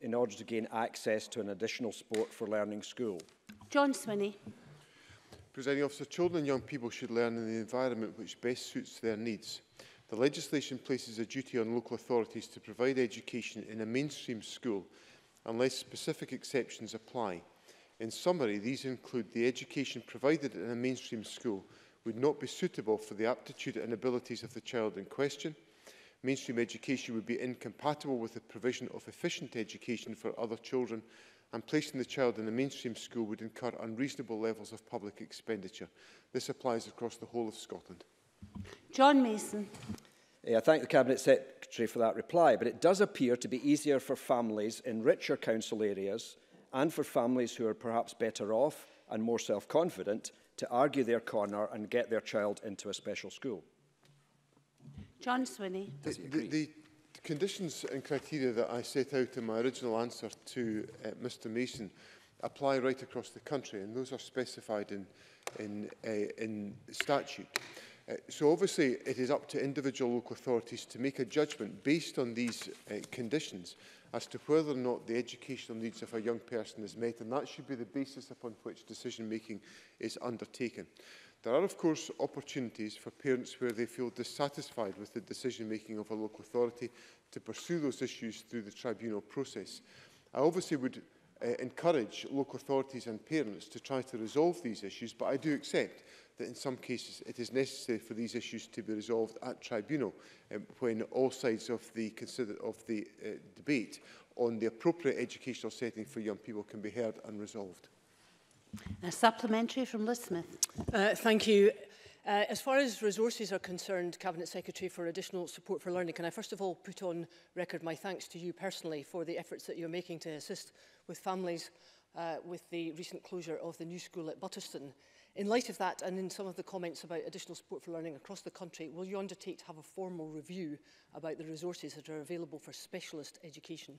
in order to gain access to an additional sport for learning school. John Swinney. Presiding officer, children and young people should learn in the environment which best suits their needs. The legislation places a duty on local authorities to provide education in a mainstream school unless specific exceptions apply. In summary, these include the education provided in a mainstream school would not be suitable for the aptitude and abilities of the child in question. Mainstream education would be incompatible with the provision of efficient education for other children and placing the child in a mainstream school would incur unreasonable levels of public expenditure. This applies across the whole of Scotland. John Mason. I thank the Cabinet Secretary for that reply, but it does appear to be easier for families in richer council areas and for families who are perhaps better off and more self-confident to argue their corner and get their child into a special school. John Swinney. The, the, the conditions and criteria that I set out in my original answer to uh, Mr Mason apply right across the country and those are specified in, in, uh, in statute. Uh, so obviously it is up to individual local authorities to make a judgment based on these uh, conditions as to whether or not the educational needs of a young person is met and that should be the basis upon which decision making is undertaken. There are of course opportunities for parents where they feel dissatisfied with the decision making of a local authority to pursue those issues through the tribunal process. I obviously would uh, encourage local authorities and parents to try to resolve these issues but I do accept that in some cases it is necessary for these issues to be resolved at tribunal um, when all sides of the, consider of the uh, debate on the appropriate educational setting for young people can be heard and resolved. A supplementary from Liz Smith. Uh, thank you. Uh, as far as resources are concerned, Cabinet Secretary, for additional support for learning, can I first of all put on record my thanks to you personally for the efforts that you're making to assist with families uh, with the recent closure of the new school at Butterston. In light of that and in some of the comments about additional support for learning across the country, will you undertake to have a formal review about the resources that are available for specialist education?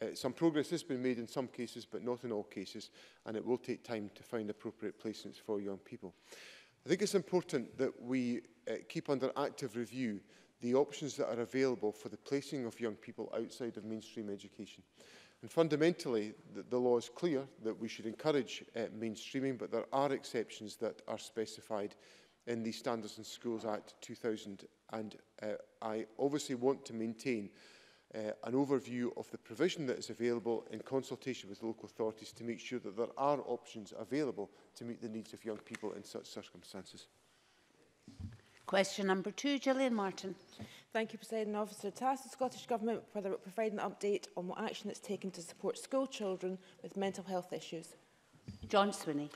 uh, some progress has been made in some cases but not in all cases and it will take time to find appropriate placements for young people. I think it's important that we uh, keep under active review the options that are available for the placing of young people outside of mainstream education. And fundamentally, the, the law is clear that we should encourage uh, mainstreaming, but there are exceptions that are specified in the Standards and Schools Act 2000. And uh, I obviously want to maintain uh, an overview of the provision that is available in consultation with local authorities to make sure that there are options available to meet the needs of young people in such circumstances. Question number two, Gillian Martin. Thank you, President Officer. To ask the Scottish Government whether it provide an update on what action it's taken to support school children with mental health issues. John Swinney.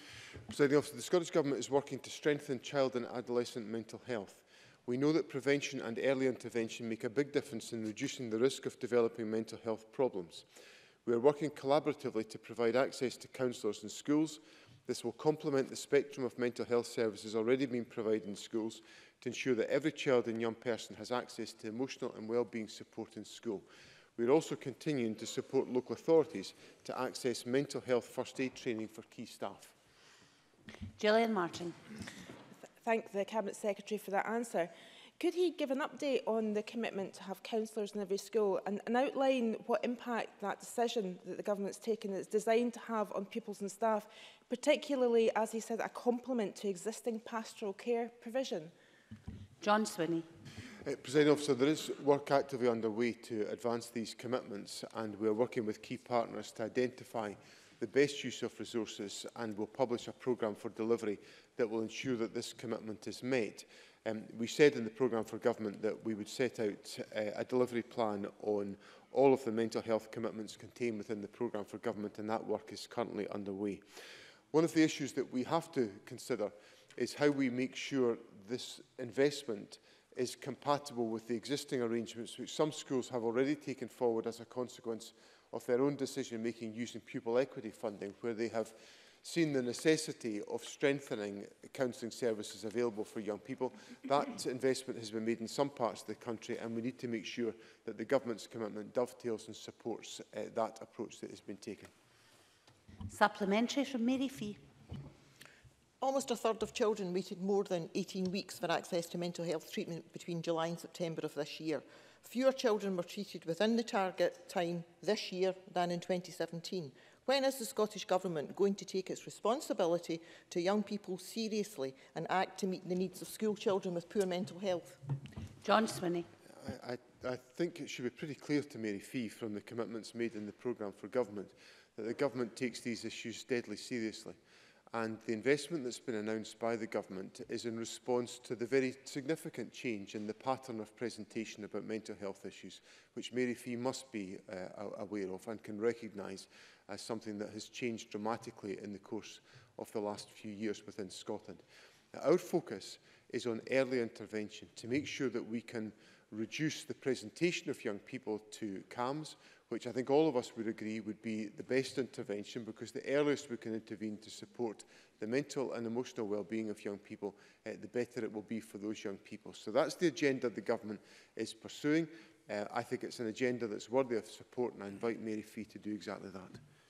Presiding Officer, the Scottish Government is working to strengthen child and adolescent mental health. We know that prevention and early intervention make a big difference in reducing the risk of developing mental health problems. We are working collaboratively to provide access to counsellors in schools. This will complement the spectrum of mental health services already being provided in schools to ensure that every child and young person has access to emotional and well-being support in school. We are also continuing to support local authorities to access mental health first aid training for key staff. Gillian Martin. Thank the Cabinet Secretary for that answer. Could he give an update on the commitment to have counsellors in every school and, and outline what impact that decision that the government's taken is designed to have on pupils and staff, particularly, as he said, a complement to existing pastoral care provision? John Swinney. Uh, President Officer, there is work actively underway to advance these commitments and we are working with key partners to identify the best use of resources and will publish a programme for delivery that will ensure that this commitment is made. Um, we said in the programme for government that we would set out uh, a delivery plan on all of the mental health commitments contained within the programme for government and that work is currently underway. One of the issues that we have to consider is how we make sure this investment is compatible with the existing arrangements which some schools have already taken forward as a consequence of their own decision making using pupil equity funding where they have seen the necessity of strengthening counselling services available for young people. That investment has been made in some parts of the country and we need to make sure that the government's commitment dovetails and supports uh, that approach that has been taken. Supplementary from Mary Fee. Almost a third of children waited more than 18 weeks for access to mental health treatment between July and September of this year. Fewer children were treated within the target time this year than in 2017. When is the Scottish Government going to take its responsibility to young people seriously and act to meet the needs of school children with poor mental health? John Swinney. I, I, I think it should be pretty clear to Mary Fee from the commitments made in the programme for government that the government takes these issues deadly seriously and the investment that's been announced by the government is in response to the very significant change in the pattern of presentation about mental health issues, which Mary Fee must be uh, aware of and can recognise as something that has changed dramatically in the course of the last few years within Scotland. Our focus is on early intervention to make sure that we can reduce the presentation of young people to CAMS, which I think all of us would agree would be the best intervention because the earliest we can intervene to support the mental and emotional well-being of young people, uh, the better it will be for those young people. So that's the agenda the government is pursuing. Uh, I think it's an agenda that's worthy of support and I invite Mary Fee to do exactly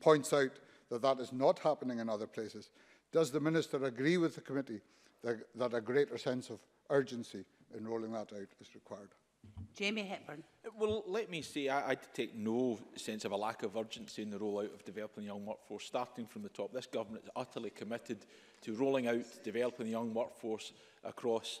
points out that that is not happening in other places. Does the Minister agree with the committee that, that a greater sense of urgency in rolling that out is required? Jamie Hepburn. Well, let me say I, I take no sense of a lack of urgency in the rollout of developing the young workforce. Starting from the top, this government is utterly committed to rolling out developing the young workforce across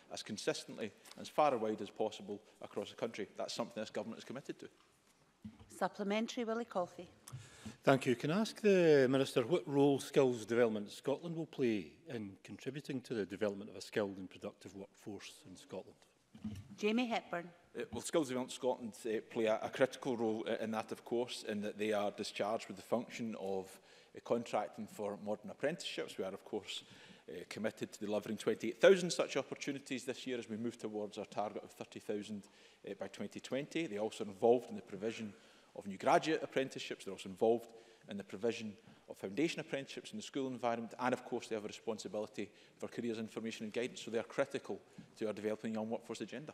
as consistently and as far wide as possible across the country. That's something this government is committed to. Supplementary, Willie Coffey. Thank you. Can I ask the Minister what role Skills Development Scotland will play in contributing to the development of a skilled and productive workforce in Scotland? Jamie Hepburn. Uh, well, Skills Development Scotland uh, play a, a critical role uh, in that, of course, in that they are discharged with the function of uh, contracting for modern apprenticeships. We are, of course, uh, committed to delivering 28,000 such opportunities this year as we move towards our target of 30,000 uh, by 2020. They also are involved in the provision of new graduate apprenticeships. They're also involved in the provision of foundation apprenticeships in the school environment and of course they have a responsibility for careers information and guidance so they are critical to our developing young workforce agenda.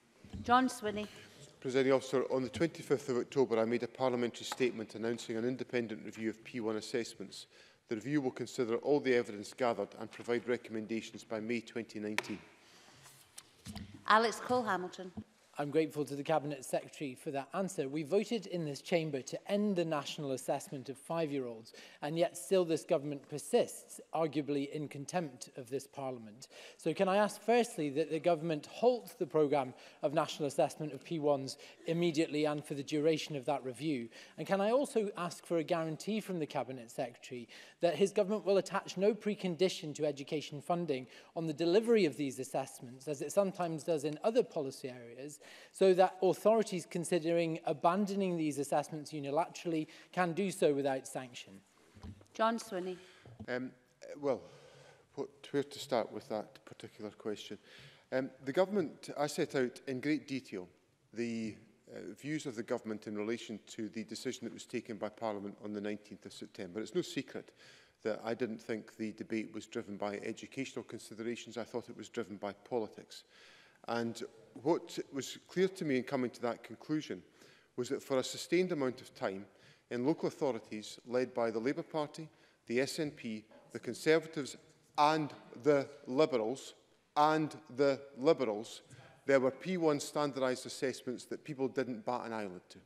John Swinney. Presiding Officer, on the 25th of October, I made a parliamentary statement announcing an independent review of P1 assessments. The review will consider all the evidence gathered and provide recommendations by May 2019. Alex Cole-Hamilton. I'm grateful to the Cabinet Secretary for that answer. We voted in this chamber to end the national assessment of five-year-olds, and yet still this government persists, arguably in contempt of this Parliament. So can I ask firstly that the government halt the programme of national assessment of P1s immediately and for the duration of that review? And can I also ask for a guarantee from the Cabinet Secretary that his government will attach no precondition to education funding on the delivery of these assessments, as it sometimes does in other policy areas, so that authorities considering abandoning these assessments unilaterally can do so without sanction? John Swinney. Um, uh, well, what, where to start with that particular question? Um, the government, I set out in great detail the uh, views of the government in relation to the decision that was taken by Parliament on the 19th of September. It's no secret that I didn't think the debate was driven by educational considerations. I thought it was driven by politics. And what was clear to me in coming to that conclusion was that for a sustained amount of time in local authorities led by the Labour Party, the SNP, the Conservatives and the Liberals, and the Liberals, there were P1 standardised assessments that people didn't bat an eyelid to.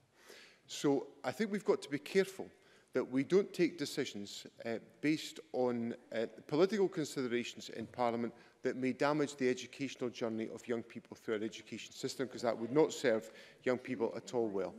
So I think we've got to be careful that we don't take decisions uh, based on uh, political considerations in Parliament that may damage the educational journey of young people through our education system, because that would not serve young people at all well.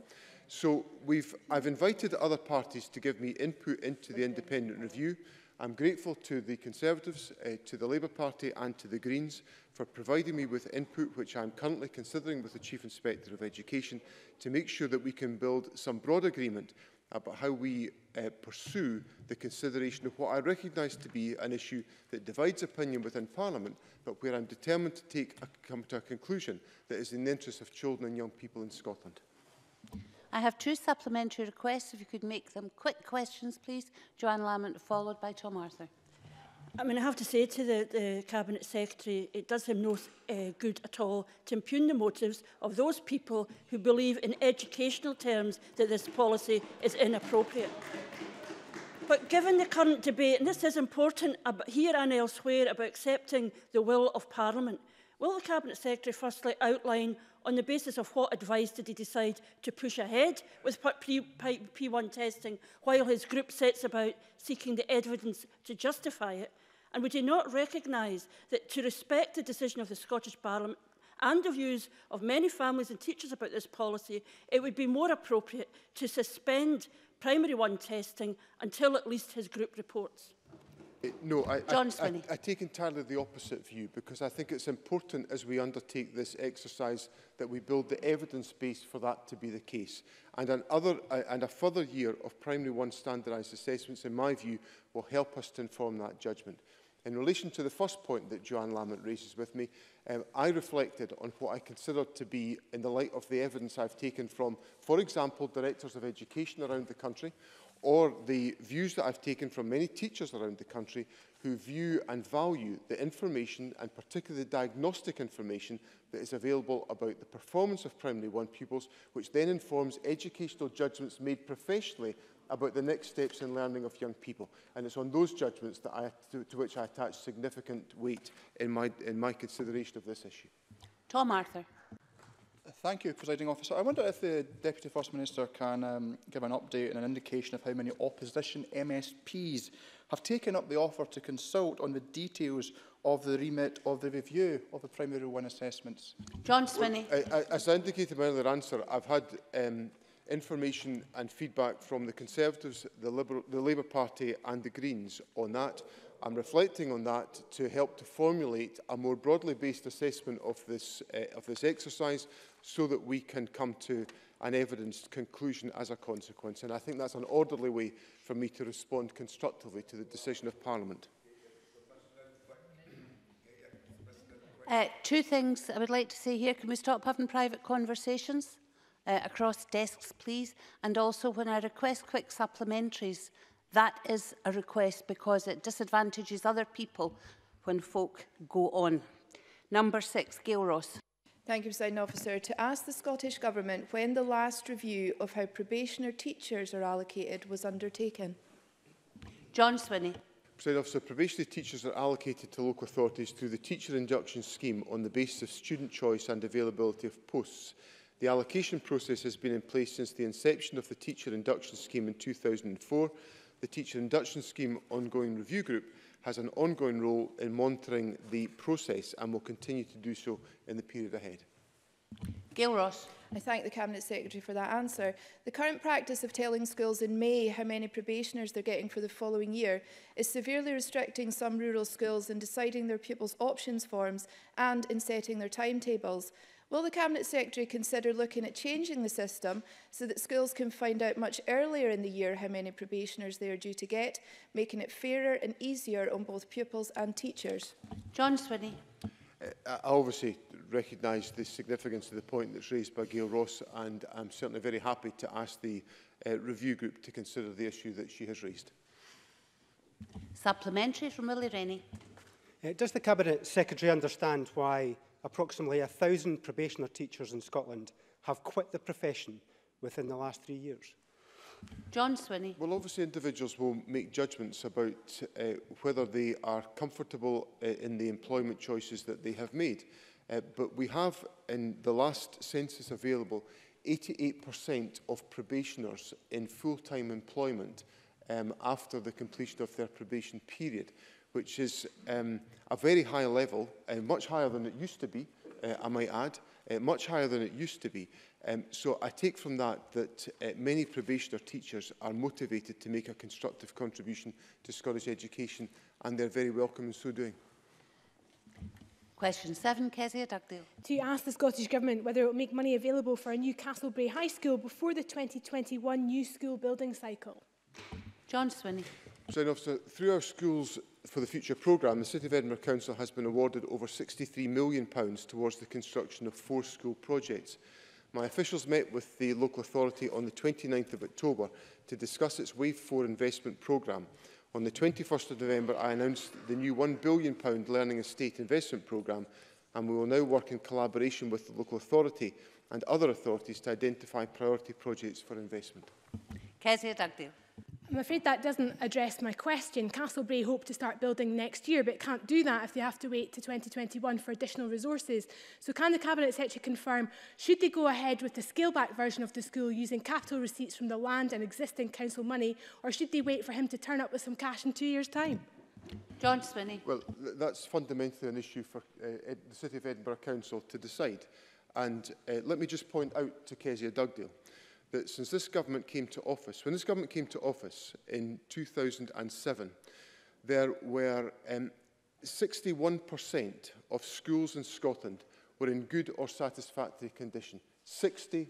So we've, I've invited other parties to give me input into the independent review. I'm grateful to the Conservatives, uh, to the Labour Party and to the Greens for providing me with input which I'm currently considering with the Chief Inspector of Education to make sure that we can build some broad agreement about how we uh, pursue the consideration of what I recognise to be an issue that divides opinion within Parliament, but where I'm determined to take a, come to a conclusion that is in the interest of children and young people in Scotland. I have two supplementary requests. If you could make them quick questions, please. Joanne Lamont, followed by Tom Arthur. I mean, I have to say to the, the Cabinet Secretary, it does him no uh, good at all to impugn the motives of those people who believe in educational terms that this policy is inappropriate. But given the current debate, and this is important here and elsewhere about accepting the will of Parliament, will the Cabinet Secretary firstly outline on the basis of what advice did he decide to push ahead with P1 testing while his group sets about seeking the evidence to justify it? And would he not recognise that to respect the decision of the Scottish Parliament and the views of many families and teachers about this policy, it would be more appropriate to suspend primary one testing until at least his group reports? Uh, no, I, John I, I, I take entirely the opposite view because I think it's important as we undertake this exercise that we build the evidence base for that to be the case. And, other, uh, and a further year of primary one standardised assessments, in my view, will help us to inform that judgment. In relation to the first point that Joanne Lamont raises with me, um, I reflected on what I considered to be, in the light of the evidence I've taken from, for example, directors of education around the country, or the views that I've taken from many teachers around the country who view and value the information and particularly the diagnostic information that is available about the performance of primary one pupils, which then informs educational judgments made professionally about the next steps in learning of young people. And it's on those judgments that I, to, to which I attach significant weight in my, in my consideration of this issue. Tom Arthur. Thank you, Presiding Officer. I wonder if the Deputy First Minister can um, give an update and an indication of how many opposition MSPs have taken up the offer to consult on the details of the remit of the review of the Primary One assessments. John Swinney. Well, I, I, as I indicated in my earlier answer, I've had um, information and feedback from the Conservatives, the, Liberal, the Labour Party and the Greens on that. I'm reflecting on that to help to formulate a more broadly based assessment of this, uh, of this exercise so that we can come to an evidenced conclusion as a consequence. And I think that's an orderly way for me to respond constructively to the decision of Parliament. Uh, two things I would like to say here. Can we stop having private conversations? uh, across desks, please. And also when I request quick supplementaries, that is a request because it disadvantages other people when folk go on. Number six, Gail Ross. Thank you, President Officer. To ask the Scottish Government when the last review of how probationer teachers are allocated was undertaken. John Swinney. President Officer, probationary teachers are allocated to local authorities through the Teacher Induction Scheme on the basis of student choice and availability of posts. The allocation process has been in place since the inception of the Teacher Induction Scheme in 2004. The Teacher Induction Scheme Ongoing Review Group has an ongoing role in monitoring the process and will continue to do so in the period ahead. Gail Ross. I thank the Cabinet Secretary for that answer. The current practice of telling schools in May how many probationers they're getting for the following year is severely restricting some rural schools in deciding their pupils' options forms and in setting their timetables. Will the Cabinet Secretary consider looking at changing the system so that schools can find out much earlier in the year how many probationers they are due to get, making it fairer and easier on both pupils and teachers? John Swinney. Uh, obviously recognise the significance of the point that's raised by Gail Ross, and I'm certainly very happy to ask the uh, review group to consider the issue that she has raised. Supplementary from Willie Rennie. Uh, does the Cabinet Secretary understand why approximately 1,000 probationer teachers in Scotland have quit the profession within the last three years? John Swinney. Well, obviously individuals will make judgments about uh, whether they are comfortable uh, in the employment choices that they have made. Uh, but we have, in the last census available, 88% of probationers in full-time employment um, after the completion of their probation period, which is um, a very high level, uh, much higher than it used to be, uh, I might add, uh, much higher than it used to be. Um, so I take from that that uh, many probationer teachers are motivated to make a constructive contribution to Scottish education and they're very welcome in so doing. Question 7, Kezia Dugdale. To ask the Scottish Government whether it will make money available for a new Bay High School before the 2021 new school building cycle. John Swinney. President Officer, through our Schools for the Future programme, the City of Edinburgh Council has been awarded over £63 million towards the construction of four school projects. My officials met with the local authority on the 29th of October to discuss its Wave 4 investment programme, On the 21st of November, I announced the new £1 billion Learning Estate Investment Programme, and we will now work in collaboration with the local authority and other authorities to identify priority projects for investment. Kezia Dugdale. I'm afraid that doesn't address my question. Castlebar hope to start building next year, but can't do that if they have to wait to 2021 for additional resources. So can the Cabinet Secretary confirm, should they go ahead with the scale-back version of the school using capital receipts from the land and existing council money, or should they wait for him to turn up with some cash in two years' time? John Swinney. Well, that's fundamentally an issue for uh, the City of Edinburgh Council to decide. And uh, let me just point out to Kezia Dugdale that since this government came to office, when this government came to office in 2007, there were 61% um, of schools in Scotland were in good or satisfactory condition. 61%.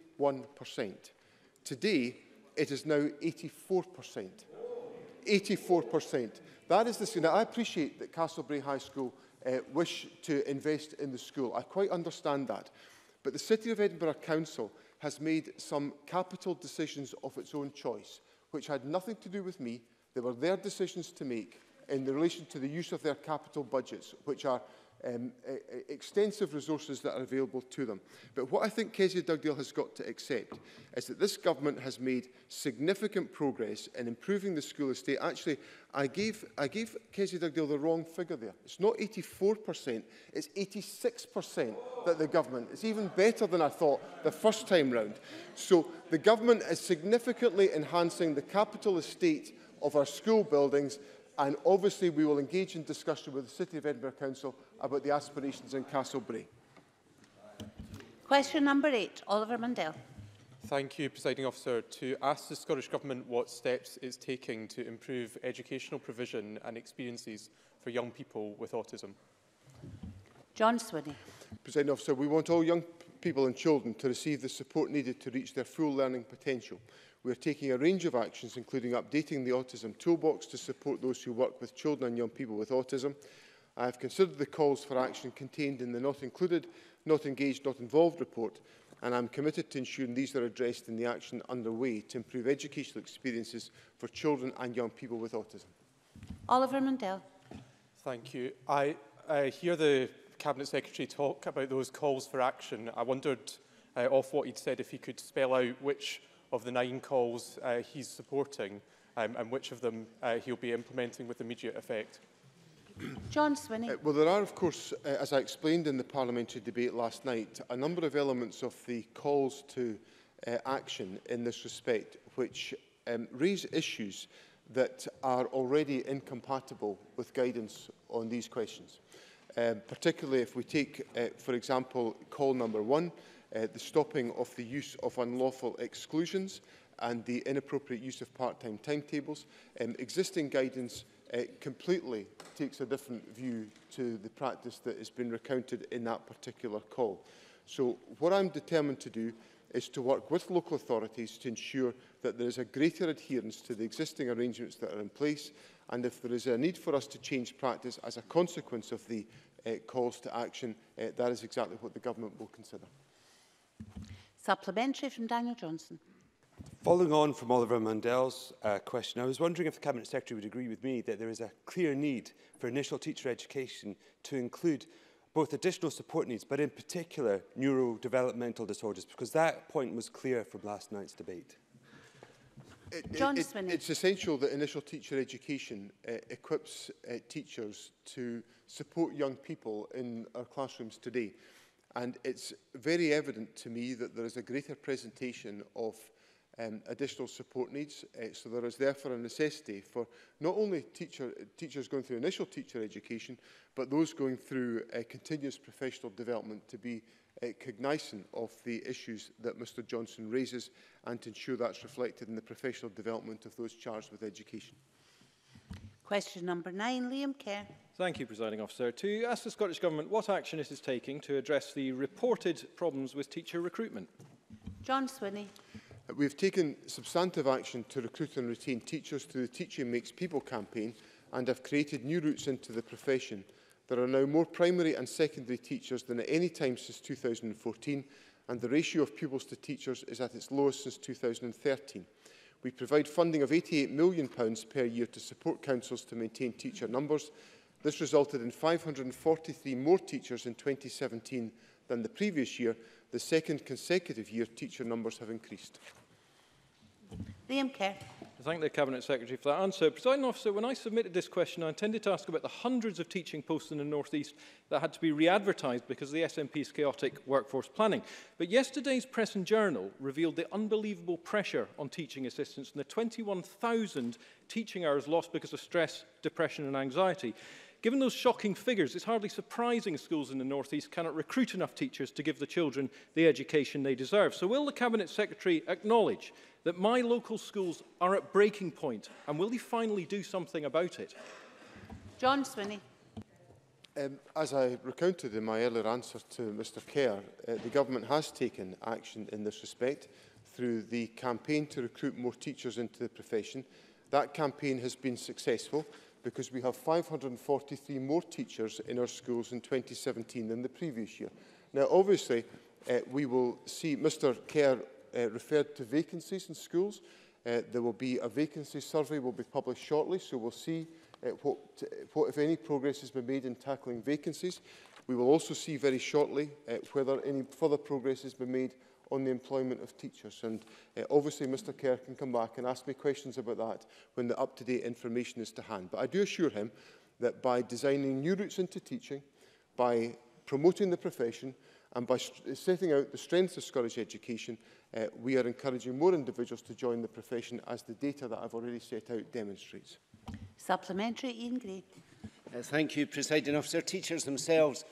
Today, it is now 84%. 84%. That is the school. Now, I appreciate that Castlebury High School uh, wish to invest in the school. I quite understand that. But the City of Edinburgh Council has made some capital decisions of its own choice, which had nothing to do with me. They were their decisions to make in relation to the use of their capital budgets, which are um, e, e, extensive resources that are available to them. But what I think Kezia Dugdale has got to accept is that this government has made significant progress in improving the school estate. Actually, I gave, I gave Kezia Dugdale the wrong figure there. It's not 84%, it's 86% that the government, it's even better than I thought the first time round. So the government is significantly enhancing the capital estate of our school buildings And obviously, we will engage in discussion with the City of Edinburgh Council about the aspirations in Bray. Question number eight, Oliver Mundell. Thank you, Presiding Officer. To ask the Scottish Government what steps it's taking to improve educational provision and experiences for young people with autism. John Swinney. Presiding Officer, we want all young people and children to receive the support needed to reach their full learning potential. We are taking a range of actions, including updating the Autism Toolbox to support those who work with children and young people with autism. I have considered the calls for action contained in the Not Included, Not Engaged, Not Involved report, and I'm committed to ensuring these are addressed in the action underway to improve educational experiences for children and young people with autism. Oliver Mundell. Thank you. I, I hear the Cabinet Secretary talk about those calls for action. I wondered uh, off what he'd said if he could spell out which of the nine calls uh, he's supporting um, and which of them uh, he'll be implementing with immediate effect. John Swinney. Uh, well, there are, of course, uh, as I explained in the parliamentary debate last night, a number of elements of the calls to uh, action in this respect, which um, raise issues that are already incompatible with guidance on these questions. Um, particularly if we take, uh, for example, call number one, uh, the stopping of the use of unlawful exclusions and the inappropriate use of part-time timetables. Um, existing guidance uh, completely takes a different view to the practice that has been recounted in that particular call. So what I'm determined to do is to work with local authorities to ensure that there is a greater adherence to the existing arrangements that are in place and if there is a need for us to change practice as a consequence of the uh, calls to action, uh, that is exactly what the government will consider. Supplementary from Daniel Johnson. Following on from Oliver Mandel's uh, question, I was wondering if the Cabinet Secretary would agree with me that there is a clear need for initial teacher education to include both additional support needs, but in particular neurodevelopmental disorders, because that point was clear from last night's debate. It, John it, it, it's essential that initial teacher education uh, equips uh, teachers to support young people in our classrooms today. And it's very evident to me that there is a greater presentation of um, additional support needs. Uh, so there is therefore a necessity for not only teacher, teachers going through initial teacher education, but those going through uh, continuous professional development to be uh, cognizant of the issues that Mr Johnson raises and to ensure that's reflected in the professional development of those charged with education. Question number nine, Liam Kerr. Thank you, Presiding Officer. To ask the Scottish Government what action it is taking to address the reported problems with teacher recruitment. John Swinney. We have taken substantive action to recruit and retain teachers through the Teaching Makes People campaign and have created new routes into the profession. There are now more primary and secondary teachers than at any time since 2014 and the ratio of pupils to teachers is at its lowest since 2013. We provide funding of £88 million per year to support councils to maintain teacher numbers This resulted in 543 more teachers in 2017 than the previous year, the second consecutive year teacher numbers have increased. Liam Kerr. I thank the Cabinet Secretary for that answer. President Officer, when I submitted this question, I intended to ask about the hundreds of teaching posts in the North East that had to be re-advertised because of the SNP's chaotic workforce planning. But yesterday's Press and Journal revealed the unbelievable pressure on teaching assistants and the 21,000 teaching hours lost because of stress, depression and anxiety. Given those shocking figures, it's hardly surprising schools in the North East cannot recruit enough teachers to give the children the education they deserve. So will the Cabinet Secretary acknowledge that my local schools are at breaking point and will he finally do something about it? John Swinney. Um, as I recounted in my earlier answer to Mr Kerr, uh, the government has taken action in this respect through the campaign to recruit more teachers into the profession. That campaign has been successful because we have 543 more teachers in our schools in 2017 than the previous year. Now, obviously, uh, we will see Mr Kerr uh, referred to vacancies in schools. Uh, there will be a vacancy survey will be published shortly, so we'll see uh, what, uh, what, if any, progress has been made in tackling vacancies. We will also see very shortly uh, whether any further progress has been made on the employment of teachers. And uh, obviously Mr Kerr can come back and ask me questions about that when the up-to-date information is to hand. But I do assure him that by designing new routes into teaching, by promoting the profession, and by setting out the strengths of Scottish education, uh, we are encouraging more individuals to join the profession as the data that I've already set out demonstrates. Supplementary, Ian Gray. Uh, thank you, Presiding Officer. Teachers themselves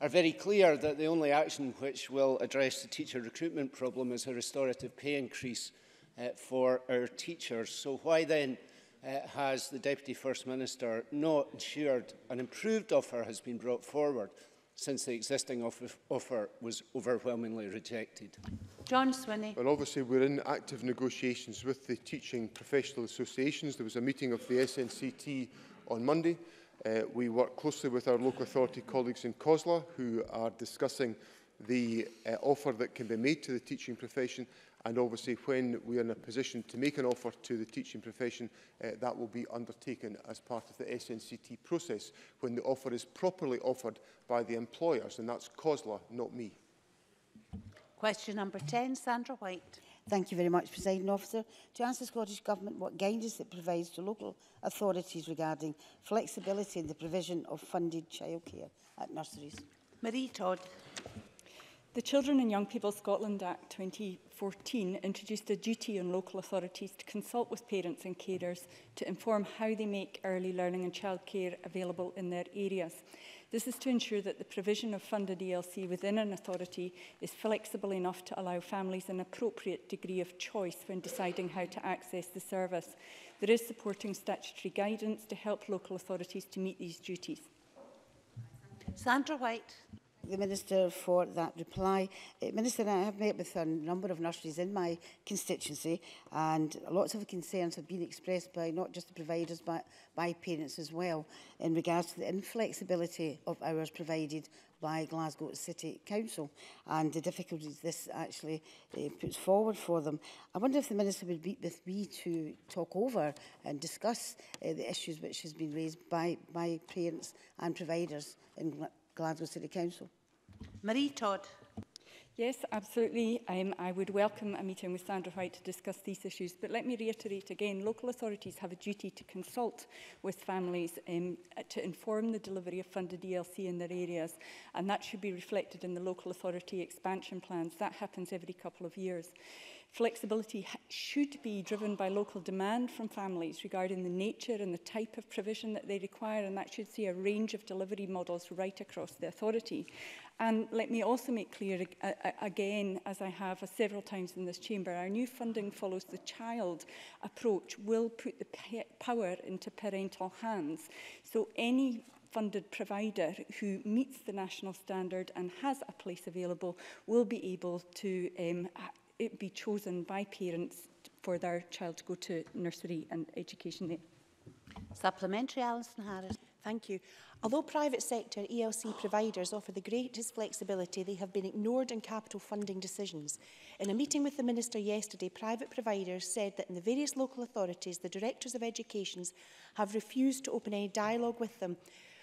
are very clear that the only action which will address the teacher recruitment problem is a restorative pay increase uh, for our teachers. So why then uh, has the Deputy First Minister not ensured an improved offer has been brought forward since the existing off offer was overwhelmingly rejected? John Swinney. Well, obviously, we're in active negotiations with the teaching professional associations. There was a meeting of the SNCT on Monday. Uh, we work closely with our local authority colleagues in COSLA who are discussing the uh, offer that can be made to the teaching profession and obviously when we are in a position to make an offer to the teaching profession uh, that will be undertaken as part of the SNCT process when the offer is properly offered by the employers and that's COSLA not me. Question number 10 Sandra White. Thank you very much, President Officer. To answer the Scottish Government what guidance it provides to local authorities regarding flexibility in the provision of funded childcare at nurseries. Marie Todd. The Children and Young People Scotland Act 2014 introduced a duty on local authorities to consult with parents and carers to inform how they make early learning and childcare available in their areas. This is to ensure that the provision of funded ELC within an authority is flexible enough to allow families an appropriate degree of choice when deciding how to access the service. There is supporting statutory guidance to help local authorities to meet these duties. Sandra White the Minister for that reply. Uh, Minister, I have met with a number of nurseries in my constituency and lots of concerns have been expressed by not just the providers but by parents as well in regards to the inflexibility of hours provided by Glasgow City Council and the difficulties this actually uh, puts forward for them. I wonder if the Minister would be with me to talk over and discuss uh, the issues which has been raised by, by parents and providers in Glasgow City Council. Marie Todd. Yes, absolutely. Um, I would welcome a meeting with Sandra White to discuss these issues. But let me reiterate again, local authorities have a duty to consult with families um, to inform the delivery of funded ELC in their areas. And that should be reflected in the local authority expansion plans. That happens every couple of years. Flexibility should be driven by local demand from families regarding the nature and the type of provision that they require, and that should see a range of delivery models right across the authority. And let me also make clear uh, again, as I have uh, several times in this chamber, our new funding follows the child approach will put the power into parental hands. So any funded provider who meets the national standard and has a place available will be able to um, it be chosen by parents for their child to go to nursery and education there. Supplementary, Alison Harris. Thank you. Although private sector ELC providers offer the greatest flexibility, they have been ignored in capital funding decisions. In a meeting with the Minister yesterday, private providers said that in the various local authorities, the directors of educations have refused to open any dialogue with them.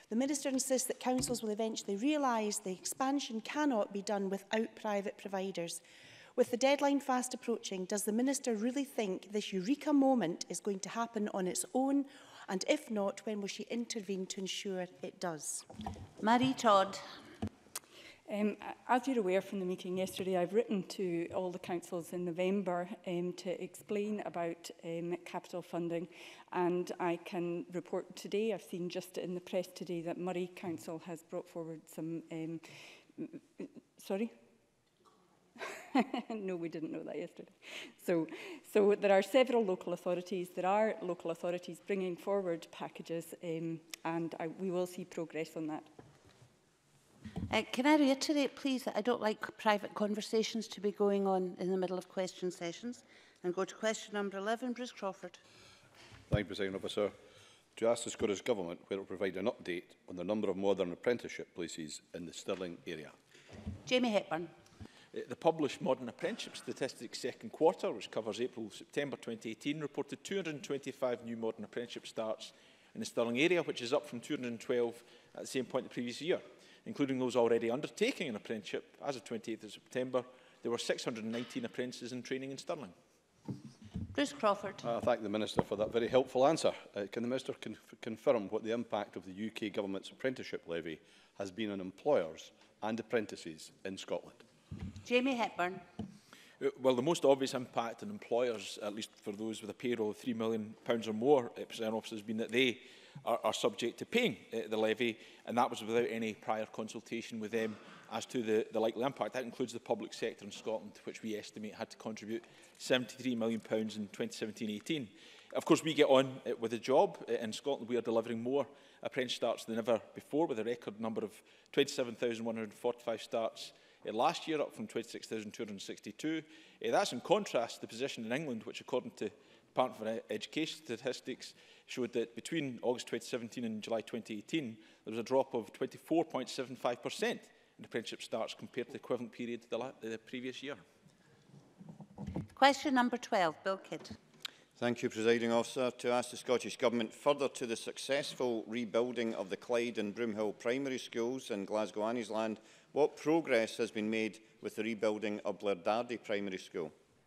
The Minister insists that councils will eventually realise the expansion cannot be done without private providers. With the deadline fast approaching, does the Minister really think this eureka moment is going to happen on its own? And if not, when will she intervene to ensure it does? Marie Todd. Um, as you're aware from the meeting yesterday, I've written to all the councils in November um, to explain about um, capital funding and I can report today, I've seen just in the press today that Murray Council has brought forward some, um, sorry? no, we didn't know that yesterday. So, so there are several local authorities. There are local authorities bringing forward packages um, and I, we will see progress on that. Uh, can I reiterate, please, that I don't like private conversations to be going on in the middle of question sessions? And go to question number 11, Bruce Crawford. Thank you, President Officer. To ask the Scottish Government whether it will provide an update on the number of modern apprenticeship places in the Stirling area. Jamie Hepburn. Eh, the published Modern apprenticeships Statistics second quarter, which covers April-September 2018, reported 225 new modern apprenticeship starts in the Stirling area, which is up from 212 at the same point the previous year. Including those already undertaking an apprenticeship, as of 28th of September, there were 619 apprentices in training in Stirling. Bruce Crawford. I thank the Minister for that very helpful answer. Uh, can the Minister con confirm what the impact of the UK Government's apprenticeship levy has been on employers and apprentices in Scotland? Jamie Hepburn. Uh, well, the most obvious impact on employers, at least for those with a payroll of £3 million or more, it uh, officers, has been that they are, are subject to paying uh, the levy, and that was without any prior consultation with them as to the, the likely impact. That includes the public sector in Scotland, which we estimate had to contribute £73 million in 2017-18. Of course, we get on uh, with the job. Uh, in Scotland, we are delivering more apprentice starts than ever before, with a record number of 27,145 starts last year, up from 26,262. Eh, that's in contrast to the position in England, which according to Department for e-, Education statistics showed that between August 2017 and July 2018, there was a drop of 24.75% in apprenticeship starts compared to the equivalent period the, the previous year. Question number 12, Bill Kidd. Thank you, Presiding Officer. To ask the Scottish Government further to the successful rebuilding of the Clyde and Broomhill primary schools in Glasgow Anniesland, what progress has been made with the rebuilding of Blairdardy Primary School?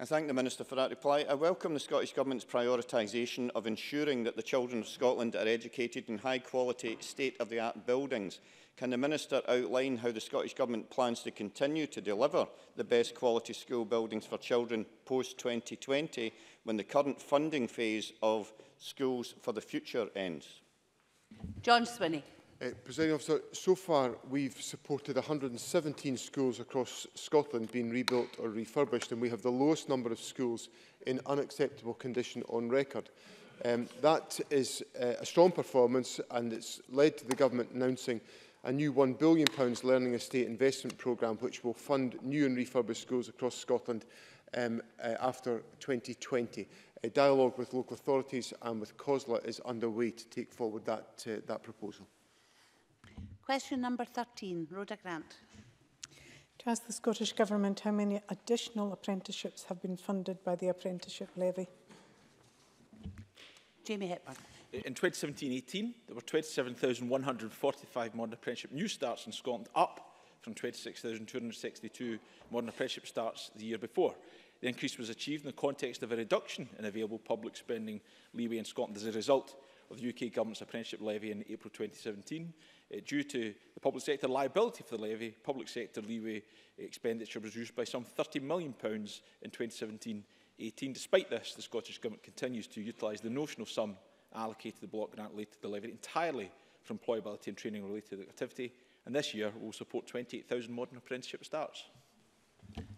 I thank the Minister for that reply. I welcome the Scottish Government's prioritisation of ensuring that the children of Scotland are educated in high-quality, state-of-the-art buildings. Can the Minister outline how the Scottish Government plans to continue to deliver the best quality school buildings for children post-2020 when the current funding phase of Schools for the Future ends? John Swinney. Uh, Presiding officer, so far we've supported 117 schools across Scotland being rebuilt or refurbished and we have the lowest number of schools in unacceptable condition on record. Um, that is uh, a strong performance and it's led to the government announcing a new £1 billion learning estate investment programme which will fund new and refurbished schools across Scotland um, uh, after 2020. A dialogue with local authorities and with COSLA is underway to take forward that, uh, that proposal. Question number 13, Rhoda Grant. To ask the Scottish Government how many additional apprenticeships have been funded by the apprenticeship levy. Jamie Hepburn. In 2017-18, there were 27,145 modern apprenticeship new starts in Scotland, up from 26,262 modern apprenticeship starts the year before. The increase was achieved in the context of a reduction in available public spending leeway in Scotland as a result of the UK Government's apprenticeship levy in April 2017. Uh, eh, due to the public sector liability for the levy, public sector leeway expenditure was reduced by some £30 million in 2017-18. Despite this, the Scottish Government continues to utilise the notional sum allocated to the block grant related to the levy entirely for employability and training related activity. And this year, will support 28,000 modern apprenticeship starts.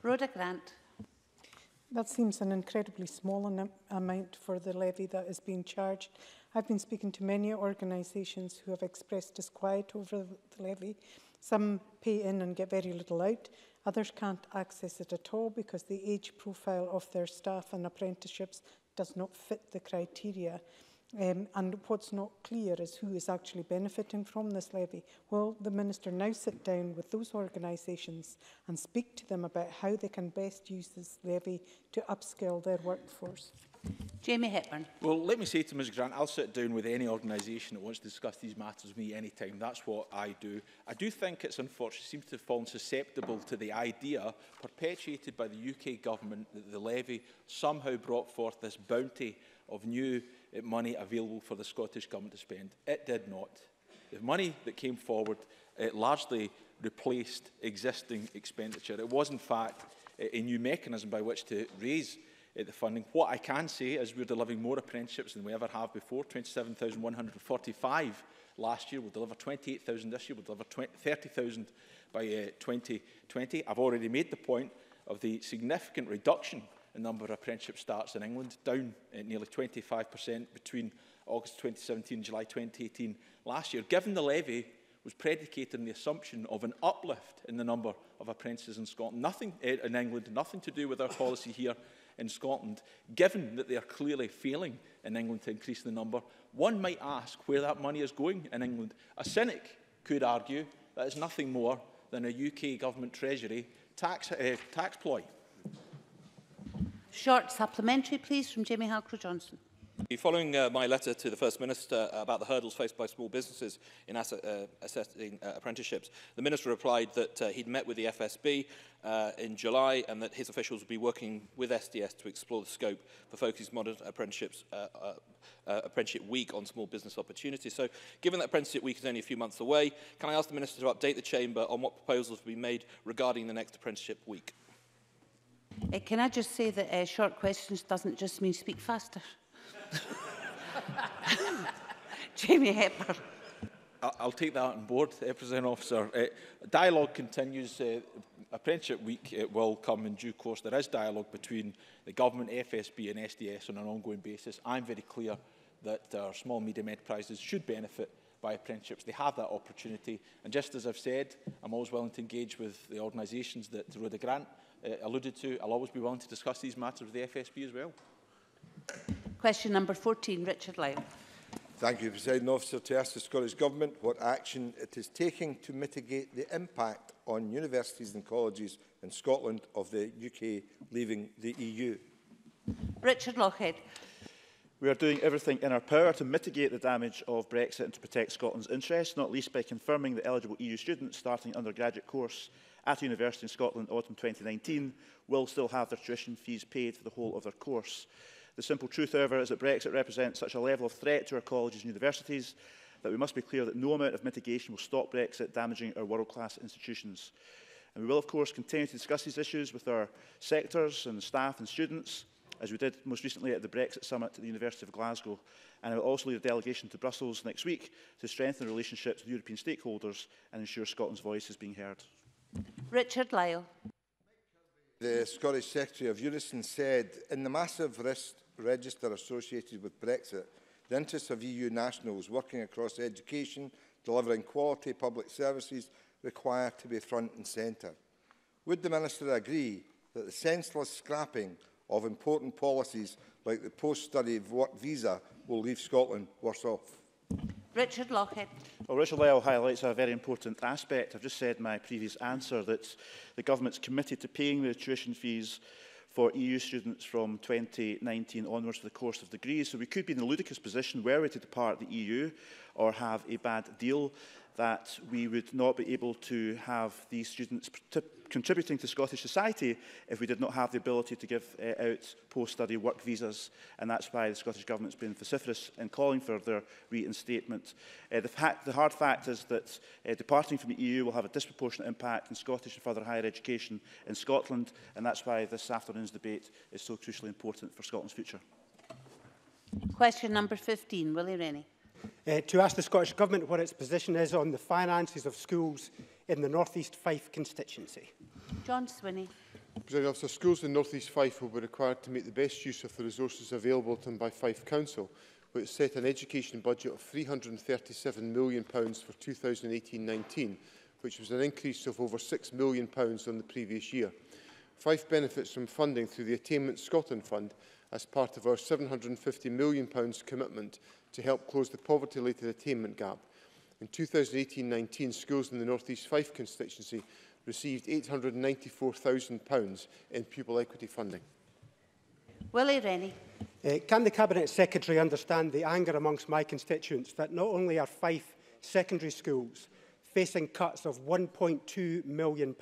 Rhoda Grant. That seems an incredibly small an amount for the levy that is being charged. I've been speaking to many organisations who have expressed disquiet over the levy. Some pay in and get very little out. Others can't access it at all because the age profile of their staff and apprenticeships does not fit the criteria. Um, and what's not clear is who is actually benefiting from this levy. Will the Minister now sit down with those organisations and speak to them about how they can best use this levy to upskill their workforce? Jamie Hepburn. Well, let me say to Ms Grant, I'll sit down with any organisation that wants to discuss these matters with me any time. That's what I do. I do think it's unfortunate, seems to have fallen susceptible to the idea perpetuated by the UK government that the levy somehow brought forth this bounty of new Eh, money available for the Scottish Government to spend. It did not. The money that came forward it eh, largely replaced existing expenditure. It was, in fact, eh, a new mechanism by which to raise uh, the funding. What I can say is we're delivering more apprenticeships than we ever have before, 27,145 last year. We'll deliver 28,000 this year. We'll deliver 30,000 by uh, 2020. I've already made the point of the significant reduction the number of apprenticeship starts in England, down at nearly 25% between August 2017 and July 2018 last year, given the levy was predicated on the assumption of an uplift in the number of apprentices in Scotland. Nothing eh, in England, nothing to do with our policy here in Scotland, given that they are clearly failing in England to increase the number. One might ask where that money is going in England. A cynic could argue that it's nothing more than a UK government treasury tax, uh, tax ploy. Short supplementary, please, from Jamie Halcrow-Johnson. Following uh, my letter to the First Minister about the hurdles faced by small businesses in uh, assessing uh, apprenticeships, the Minister replied that uh, he'd met with the FSB uh, in July and that his officials would be working with SDS to explore the scope for Focus modern apprenticeships uh, uh, uh, apprenticeship week on small business opportunities. So given that apprenticeship week is only a few months away, can I ask the Minister to update the Chamber on what proposals will be made regarding the next apprenticeship week? Uh, can I just say that uh, short questions doesn't just mean speak faster? Jamie Hepburn. I'll take that on board, uh, President Officer. Uh, dialogue continues. Uh, apprenticeship Week it will come in due course. There is dialogue between the government, FSB and SDS on an ongoing basis. I'm very clear that our small and medium enterprises should benefit by apprenticeships. They have that opportunity. And just as I've said, I'm always willing to engage with the organisations that through the grant Uh, alluded to. I'll always be willing to discuss these matters with the FSB as well. Question number 14, Richard Lyon. Thank you, President Officer. To ask the Scottish Government what action it is taking to mitigate the impact on universities and colleges in Scotland of the UK leaving the EU. Richard Lockhead. We are doing everything in our power to mitigate the damage of Brexit and to protect Scotland's interests, not least by confirming that eligible EU students starting undergraduate course at a university in Scotland autumn 2019 will still have their tuition fees paid for the whole of their course. The simple truth, however, is that Brexit represents such a level of threat to our colleges and universities that we must be clear that no amount of mitigation will stop Brexit damaging our world-class institutions. And we will, of course, continue to discuss these issues with our sectors and staff and students, as we did most recently at the Brexit Summit at the University of Glasgow. And I will also lead a delegation to Brussels next week to strengthen relationships with European stakeholders and ensure Scotland's voice is being heard. Richard Lyle. The Scottish Secretary of Unison said, in the massive risk register associated with Brexit, the interests of EU nationals working across education, delivering quality public services require to be front and centre. Would the Minister agree that the senseless scrapping of important policies like the post-study work visa will leave Scotland worse off? Richard Lockhead. Well, Richard Lyle highlights a very important aspect. I've just said in my previous answer that the government's committed to paying the tuition fees for EU students from 2019 onwards for the course of degrees. So we could be in a ludicrous position were we to depart the EU or have a bad deal that we would not be able to have these students contributing to Scottish society if we did not have the ability to give uh, out post-study work visas. And that's why the Scottish Government's been vociferous in calling for their reinstatement. Uh, the, fact, the hard fact is that uh, departing from the EU will have a disproportionate impact on Scottish and further higher education in Scotland. And that's why this afternoon's debate is so crucially important for Scotland's future. Question number 15, Willie Rennie uh, to ask the Scottish Government what its position is on the finances of schools in the North East Fife constituency. John Swinney. President Officer, schools in North East Fife will be required to make the best use of the resources available to them by Fife Council, which set an education budget of £337 million for 2018-19, which was an increase of over £6 million on the previous year. Fife benefits from funding through the Attainment Scotland Fund, as part of our £750 million commitment to help close the poverty-related attainment gap. In 2018-19, schools in the North East Fife constituency received £894,000 in pupil equity funding. Willie Rennie. Uh, can the Cabinet Secretary understand the anger amongst my constituents that not only are Fife secondary schools facing cuts of £1.2 million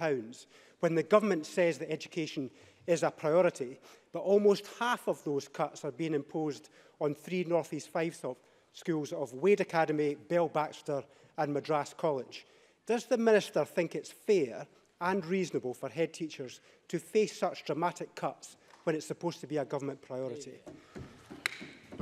when the government says that education is a priority, but almost half of those cuts are being imposed on three North East Five schools of Wade Academy, Bell Baxter and Madras College. Does the Minister think it's fair and reasonable for head teachers to face such dramatic cuts when it's supposed to be a government priority?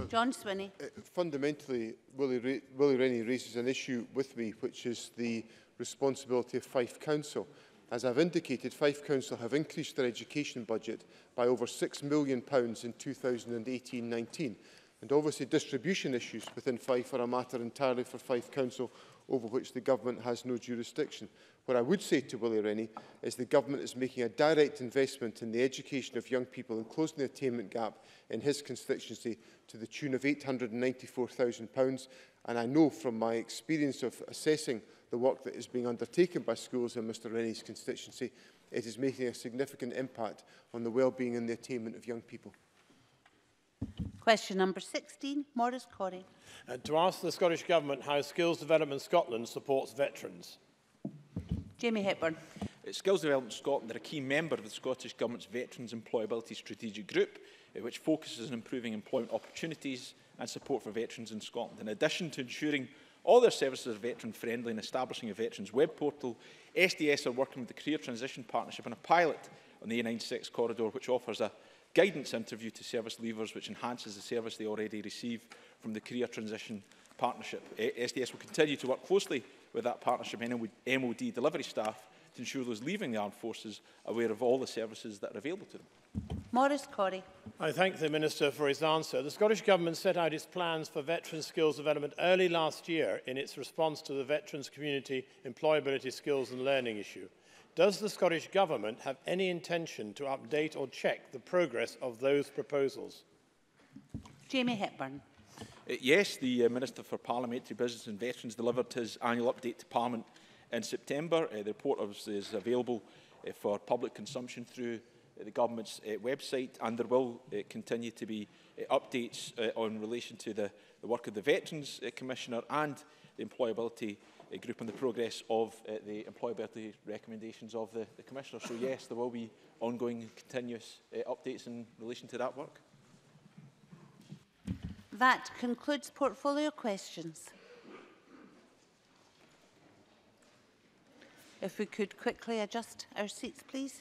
John Swinney. Uh, fundamentally, Willie, Ra Willie Rennie raises an issue with me, which is the responsibility of Fife Council. As I've indicated, Fife Council have increased their education budget by over £6 million in 2018-19. And obviously distribution issues within Fife are a matter entirely for Fife Council over which the government has no jurisdiction. What I would say to Willie Rennie is the government is making a direct investment in the education of young people and closing the attainment gap in his constituency to the tune of £894,000. And I know from my experience of assessing the work that is being undertaken by schools in Mr Rennie's constituency, it is making a significant impact on the well-being and the attainment of young people. Question number 16, Maurice Corey. Uh, to ask the Scottish Government how Skills Development Scotland supports veterans. Jamie Hepburn. Uh, Skills Development Scotland are a key member of the Scottish Government's Veterans Employability Strategic Group, uh, which focuses on improving employment opportunities and support for veterans in Scotland. In addition to ensuring All their services are veteran friendly in establishing a veterans web portal. SDS are working with the Career Transition Partnership on a pilot on the A96 corridor which offers a guidance interview to service leavers which enhances the service they already receive from the Career Transition Partnership. SDS eh, will continue to work closely with that partnership and MOD delivery staff to ensure those leaving the armed forces are aware of all the services that are available to them. Morris Corey. I thank the Minister for his answer. The Scottish Government set out its plans for veteran skills development early last year in its response to the veterans community employability skills and learning issue. Does the Scottish Government have any intention to update or check the progress of those proposals? Jamie Hepburn. Uh, yes, the uh, Minister for Parliamentary Business and Veterans delivered his annual update to Parliament in September. Uh, the report is, is available uh, for public consumption through Uh, the government's uh, website and there will uh, continue to be uh, updates uh, on relation to the, the work of the Veterans uh, Commissioner and the employability uh, group and the progress of uh, the employability recommendations of the, the Commissioner. So yes, there will be ongoing continuous uh, updates in relation to that work. That concludes portfolio questions. If we could quickly adjust our seats, please.